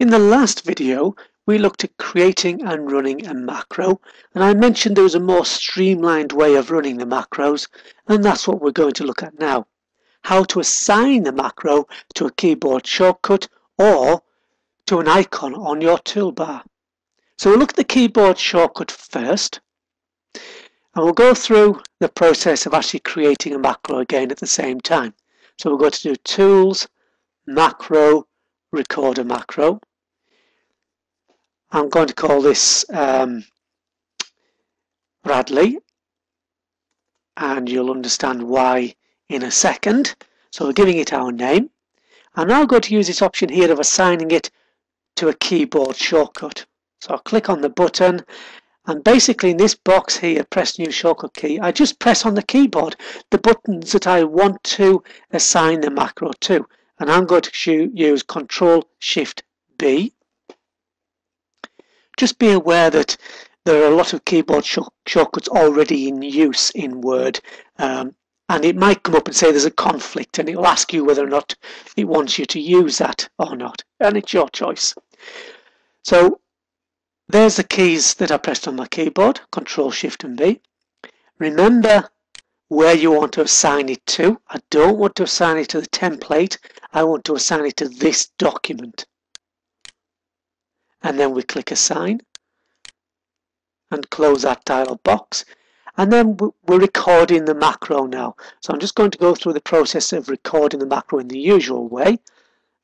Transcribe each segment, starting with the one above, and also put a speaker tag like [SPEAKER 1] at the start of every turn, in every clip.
[SPEAKER 1] In the last video, we looked at creating and running a macro, and I mentioned there was a more streamlined way of running the macros, and that's what we're going to look at now. How to assign the macro to a keyboard shortcut or to an icon on your toolbar. So we'll look at the keyboard shortcut first, and we'll go through the process of actually creating a macro again at the same time. So we're going to do Tools, Macro, Record a Macro. I'm going to call this um, Bradley and you'll understand why in a second. So we're giving it our name. I'm now going to use this option here of assigning it to a keyboard shortcut. So I'll click on the button and basically in this box here, press new shortcut key, I just press on the keyboard the buttons that I want to assign the macro to. And I'm going to use Control Shift B just be aware that there are a lot of keyboard sh shortcuts already in use in Word. Um, and it might come up and say there's a conflict and it will ask you whether or not it wants you to use that or not. And it's your choice. So there's the keys that I pressed on my keyboard, Control Shift and B. Remember where you want to assign it to. I don't want to assign it to the template. I want to assign it to this document and then we click assign and close that dialog box. And then we're recording the macro now. So I'm just going to go through the process of recording the macro in the usual way.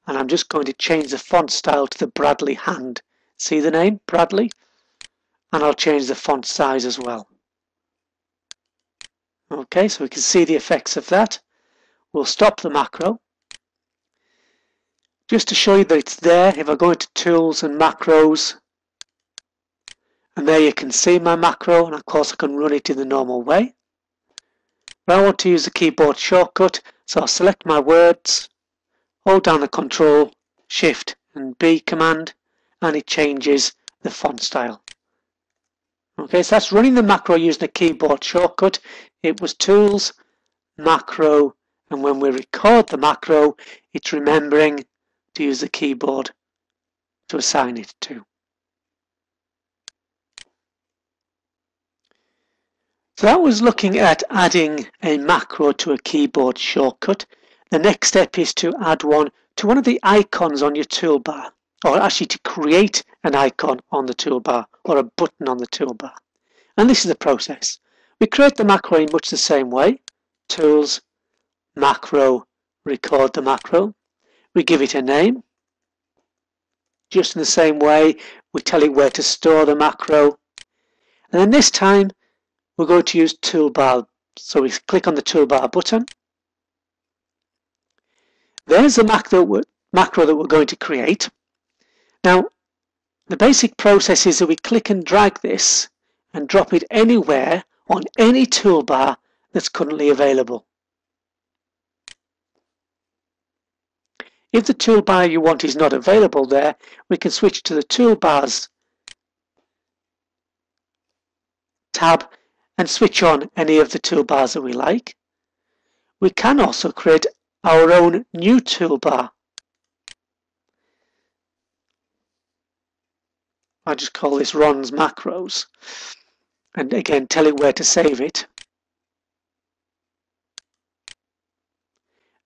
[SPEAKER 1] And I'm just going to change the font style to the Bradley hand. See the name Bradley? And I'll change the font size as well. Okay so we can see the effects of that. We'll stop the macro just to show you that it's there, if I go into tools and macros, and there you can see my macro, and of course I can run it in the normal way. But I want to use the keyboard shortcut, so I'll select my words, hold down the Control, Shift and B command, and it changes the font style. Okay, so that's running the macro using a keyboard shortcut. It was Tools, Macro, and when we record the macro, it's remembering to use the keyboard to assign it to. So that was looking at adding a macro to a keyboard shortcut. The next step is to add one to one of the icons on your toolbar, or actually to create an icon on the toolbar or a button on the toolbar. And this is the process. We create the macro in much the same way. Tools, macro, record the macro. We give it a name. Just in the same way, we tell it where to store the macro. And then this time, we're going to use toolbar. So we click on the toolbar button. There's the macro that we're going to create. Now, the basic process is that we click and drag this and drop it anywhere on any toolbar that's currently available. If the toolbar you want is not available there, we can switch to the Toolbars tab and switch on any of the toolbars that we like. We can also create our own new toolbar. I just call this Ron's Macros and again tell it where to save it.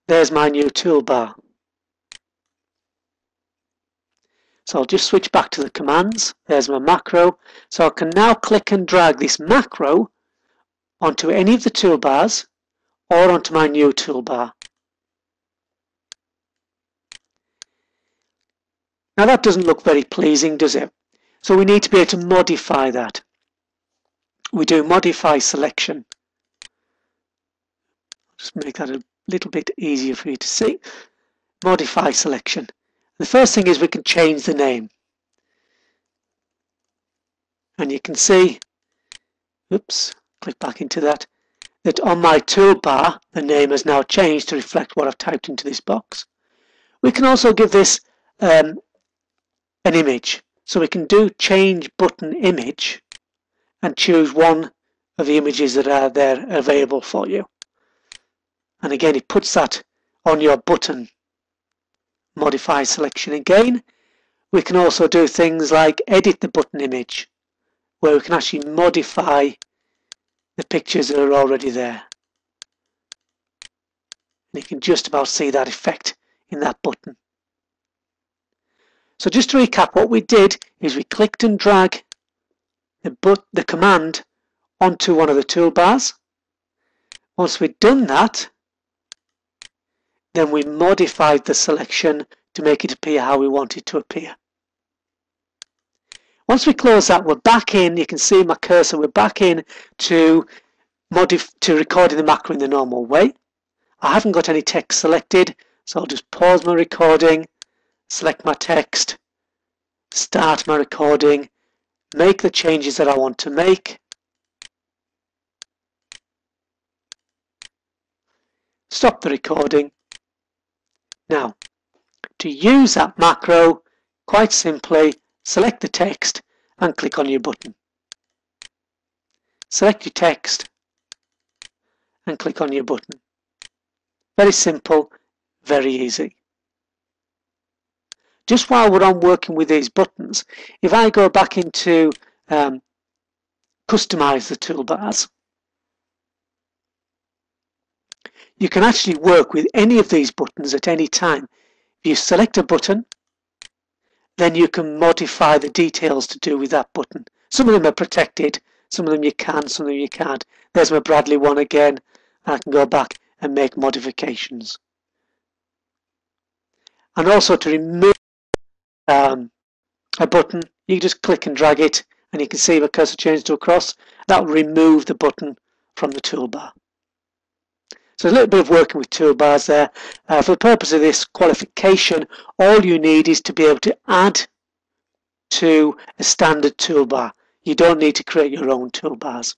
[SPEAKER 1] There's my new toolbar. So I'll just switch back to the commands. There's my macro. So I can now click and drag this macro onto any of the toolbars or onto my new toolbar. Now that doesn't look very pleasing, does it? So we need to be able to modify that. We do modify selection. Just make that a little bit easier for you to see. Modify selection. The first thing is we can change the name. And you can see, oops, click back into that, that on my toolbar, the name has now changed to reflect what I've typed into this box. We can also give this um, an image. So we can do change button image and choose one of the images that are there available for you. And again, it puts that on your button modify selection again. we can also do things like edit the button image, where we can actually modify the pictures that are already there. And you can just about see that effect in that button. So just to recap, what we did is we clicked and drag the, but, the command onto one of the toolbars. Once we'd done that, then we modified the selection to make it appear how we want it to appear. Once we close that, we're back in, you can see my cursor, we're back in to, modif to recording the macro in the normal way. I haven't got any text selected, so I'll just pause my recording, select my text, start my recording, make the changes that I want to make, stop the recording. Now, to use that macro, quite simply, select the text and click on your button. Select your text and click on your button. Very simple, very easy. Just while we're on working with these buttons, if I go back into um, customize the toolbars, you can actually work with any of these buttons at any time. If you select a button, then you can modify the details to do with that button. Some of them are protected, some of them you can, some of them you can't. There's my Bradley one again. I can go back and make modifications. And also to remove um, a button, you just click and drag it and you can see the cursor change to a cross. That will remove the button from the toolbar. So a little bit of working with toolbars there. Uh, for the purpose of this qualification, all you need is to be able to add to a standard toolbar. You don't need to create your own toolbars.